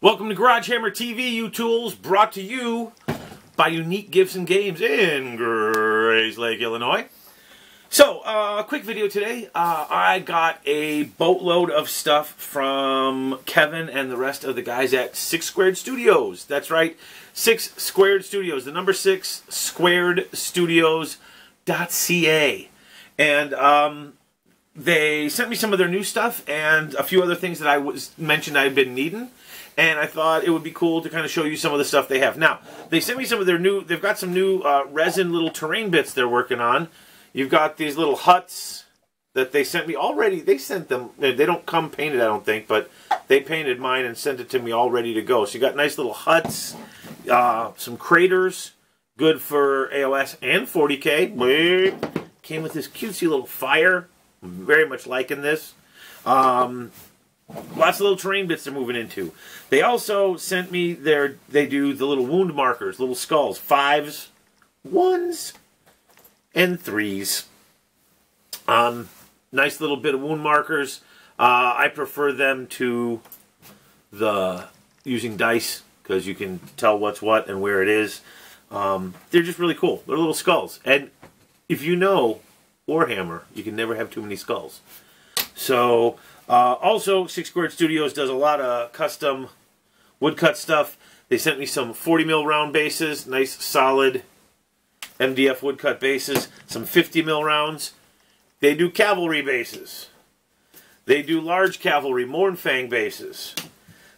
Welcome to Garage Hammer TV, you tools, brought to you by Unique Gifts and Games in Grayslake, Illinois. So, uh, quick video today. Uh, I got a boatload of stuff from Kevin and the rest of the guys at Six Squared Studios. That's right, Six Squared Studios. The number six Squared Studios.ca. And um, they sent me some of their new stuff and a few other things that I was mentioned I've been needing and I thought it would be cool to kind of show you some of the stuff they have. Now, they sent me some of their new, they've got some new uh, resin little terrain bits they're working on. You've got these little huts that they sent me already. They sent them, they don't come painted, I don't think, but they painted mine and sent it to me all ready to go. So you got nice little huts, uh, some craters, good for AOS and 40K. Came with this cutesy little fire. very much liking this. Um, Lots of little terrain bits they're moving into. They also sent me their, they do the little wound markers, little skulls, fives, ones, and threes. Um, nice little bit of wound markers. Uh, I prefer them to the using dice because you can tell what's what and where it is. Um, they're just really cool. They're little skulls. And if you know Warhammer, you can never have too many skulls. So uh, also, Six Squared Studios does a lot of custom woodcut stuff. They sent me some 40 mil round bases, nice solid MDF woodcut bases, some 50 mil rounds. They do cavalry bases. They do large cavalry, Mournfang bases.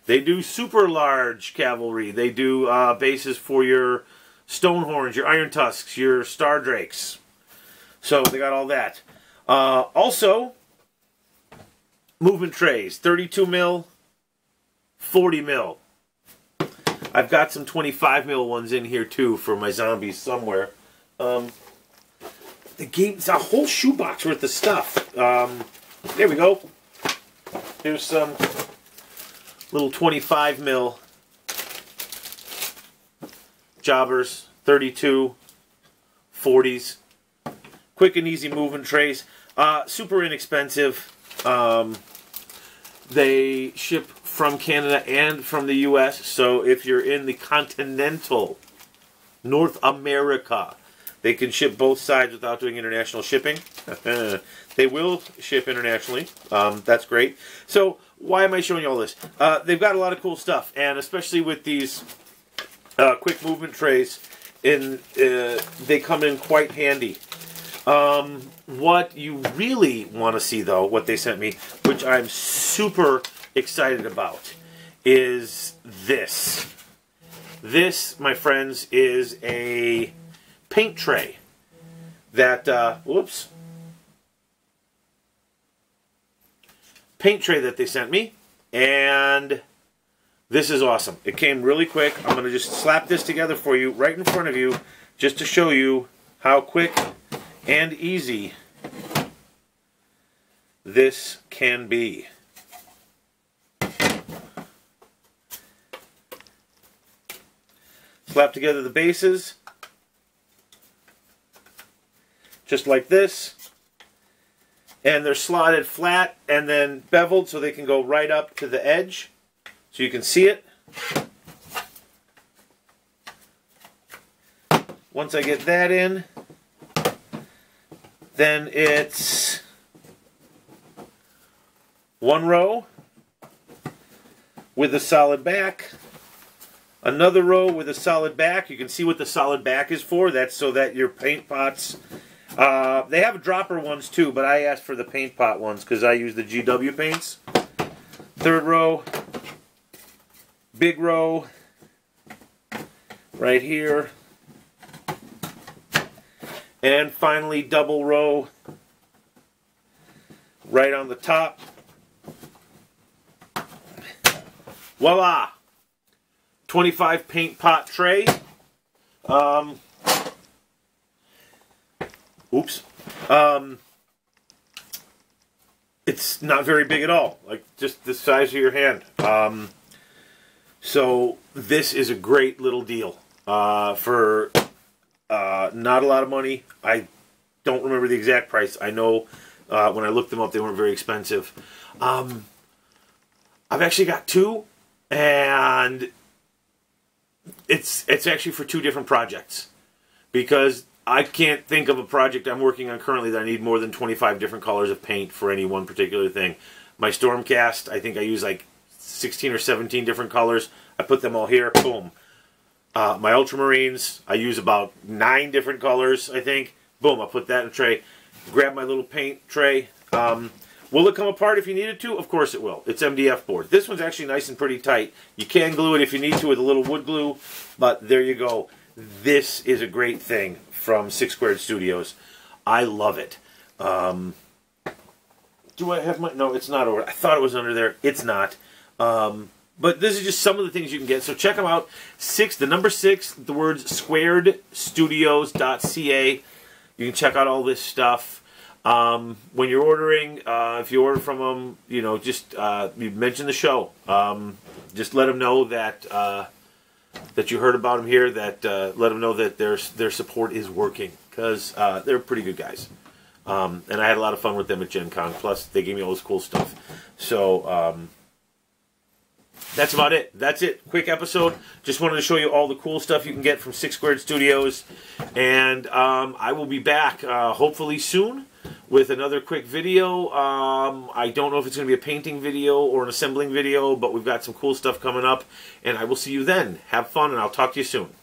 They do super large cavalry. They do uh, bases for your Stonehorns, your Iron Tusks, your Star Drakes. So they got all that. Uh, also, movement trays. 32 mil 40 mil. I've got some 25 mil ones in here too for my zombies somewhere. Um, the game it's a whole shoebox worth of stuff. Um, there we go. Here's some little 25 mil jobbers. 32 40s quick and easy movement trays. Uh, super inexpensive. Um, they ship from Canada and from the U.S. So if you're in the continental North America, they can ship both sides without doing international shipping. they will ship internationally. Um, that's great. So why am I showing you all this? Uh, they've got a lot of cool stuff, and especially with these uh, quick movement trays, in uh, they come in quite handy. Um, what you really want to see, though, what they sent me, which I'm super excited about, is this. This, my friends, is a paint tray that, uh, whoops, paint tray that they sent me, and this is awesome. It came really quick. I'm going to just slap this together for you right in front of you just to show you how quick and easy this can be. Slap together the bases, just like this. And they're slotted flat and then beveled so they can go right up to the edge so you can see it. Once I get that in, then it's one row with a solid back, another row with a solid back. You can see what the solid back is for. That's so that your paint pots, uh, they have dropper ones too, but I asked for the paint pot ones because I use the GW paints. Third row, big row, right here, and finally, double row right on the top. Voila! 25 paint pot tray. Um, oops. Um, it's not very big at all, like just the size of your hand. Um, so this is a great little deal uh, for uh, not a lot of money. I don't remember the exact price. I know uh, when I looked them up, they weren't very expensive. Um, I've actually got two, and it's it's actually for two different projects because I can't think of a project I'm working on currently that I need more than 25 different colors of paint for any one particular thing. My Stormcast, I think I use like 16 or 17 different colors. I put them all here. Boom. Uh, my Ultramarines, I use about nine different colors, I think. Boom, I put that in a tray. Grab my little paint tray. Um, will it come apart if you need it to? Of course it will. It's MDF board. This one's actually nice and pretty tight. You can glue it if you need to with a little wood glue, but there you go. This is a great thing from Six Squared Studios. I love it. Um, do I have my... No, it's not over. I thought it was under there. It's not. Um, but this is just some of the things you can get. So check them out. Six, the number six, the words squaredstudios.ca. You can check out all this stuff. Um, when you're ordering, uh, if you order from them, you know, just uh, you mention the show. Um, just let them know that uh, that you heard about them here. That uh, let them know that their their support is working because uh, they're pretty good guys. Um, and I had a lot of fun with them at Gen Con. Plus, they gave me all this cool stuff. So um, that's about it. That's it. Quick episode. Just wanted to show you all the cool stuff you can get from Six Squared Studios. And um, I will be back uh, hopefully soon with another quick video. Um, I don't know if it's going to be a painting video or an assembling video, but we've got some cool stuff coming up. And I will see you then. Have fun, and I'll talk to you soon.